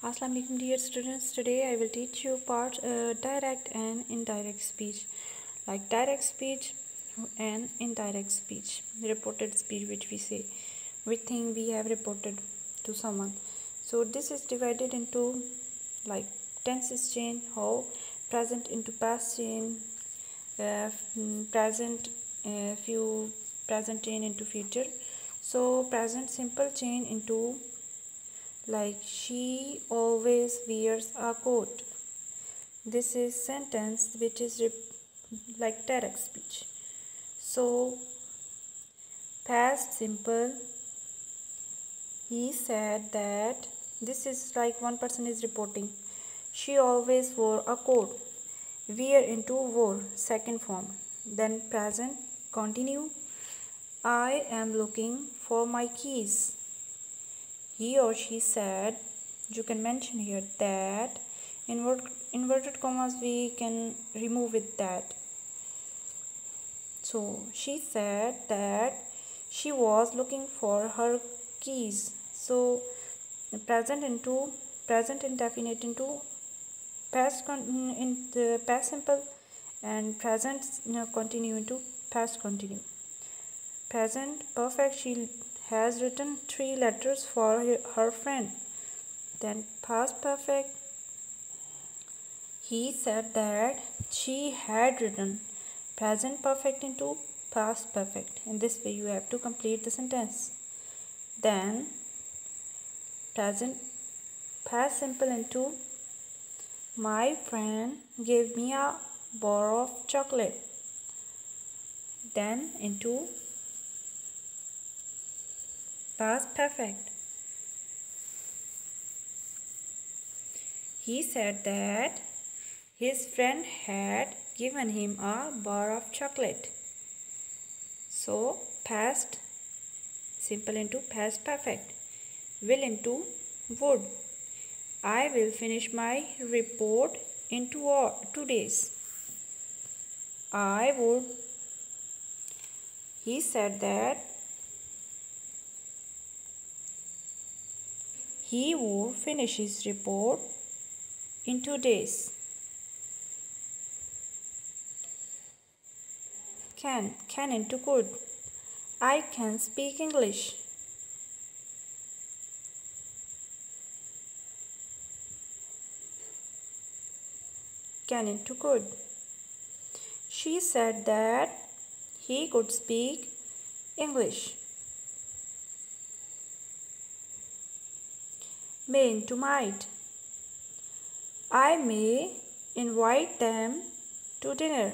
Assalamualaikum dear students. Today I will teach you part uh, direct and indirect speech. Like direct speech and indirect speech. Reported speech which we say. We think we have reported to someone. So this is divided into like tenses chain how present into past chain uh, present uh, few present chain into future. So present simple chain into like she always wears a coat. This is sentence which is like direct speech. So past simple he said that this is like one person is reporting. She always wore a coat wear into wore second form. Then present continue. I am looking for my keys he or she said you can mention here that invert, inverted commas we can remove with that. So she said that she was looking for her keys. So present into present indefinite into past con in the past simple and present continue into past continue. Present perfect she has written three letters for her friend. Then past perfect. He said that she had written present perfect into past perfect. In this way you have to complete the sentence. Then present past simple into my friend gave me a bar of chocolate. Then into past perfect. He said that his friend had given him a bar of chocolate. So, past simple into past perfect. Will into would. I will finish my report in two, two days. I would. He said that He would finish his report in two days. Can, can into could. I can speak English. Can into could. She said that he could speak English. May into might. I may invite them to dinner.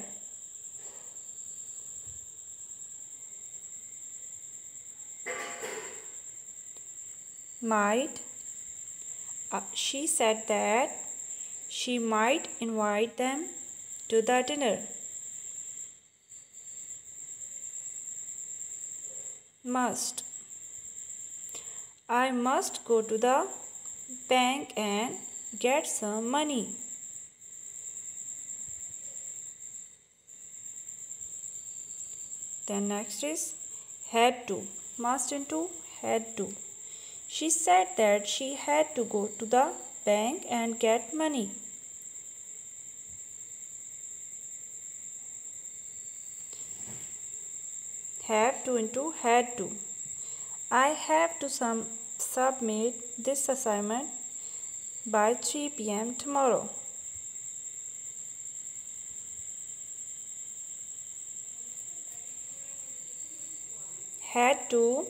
Might. Uh, she said that she might invite them to the dinner. Must. I must go to the bank and get some money. Then next is had to. Must into had to. She said that she had to go to the bank and get money. Have to into had to. I have to some submit this assignment by 3 p.m. tomorrow. Had to.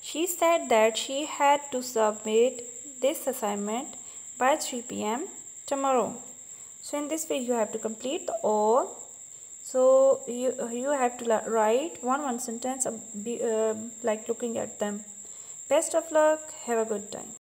She said that she had to submit this assignment by 3 p.m. tomorrow. So in this way you have to complete all so you you have to write one one sentence uh, be, uh, like looking at them. Best of luck. Have a good time